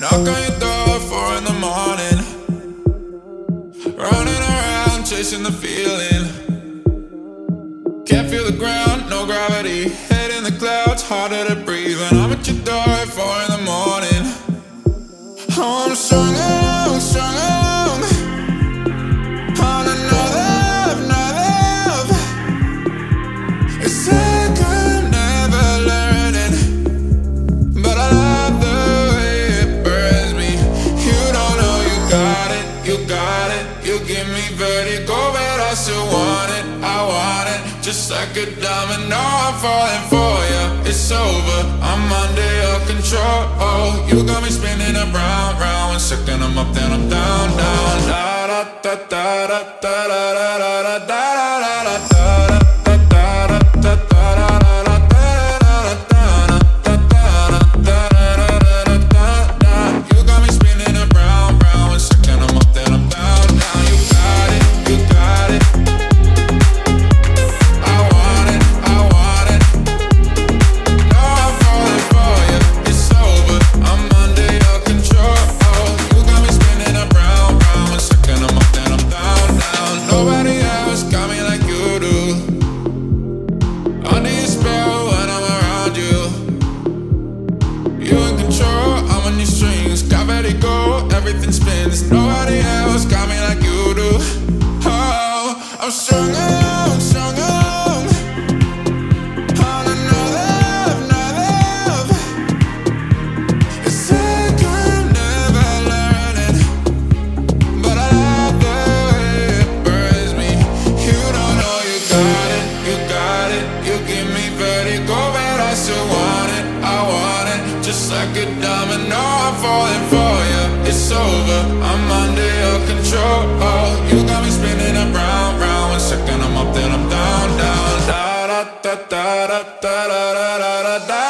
Knock on your door, four in the morning. Running around, chasing the feeling. Can't feel the ground, no gravity. Head in the clouds, harder to breathe. And I'm at your door four in the morning. Oh, I'm strung got it, you got it. You give me vertigo, but I still want it. I want it, just like a diamond. No, I'm falling for you It's over, I'm under your control. Oh, You got me spinning around, round One second I'm up, then I'm down, down. Da da da da da da da. these strings. Got ready go, everything spins. Nobody like a diamond, no, I'm falling for you. It's over, I'm under your control. You got me spinning around, round. One second I'm up, then I'm down, down. Da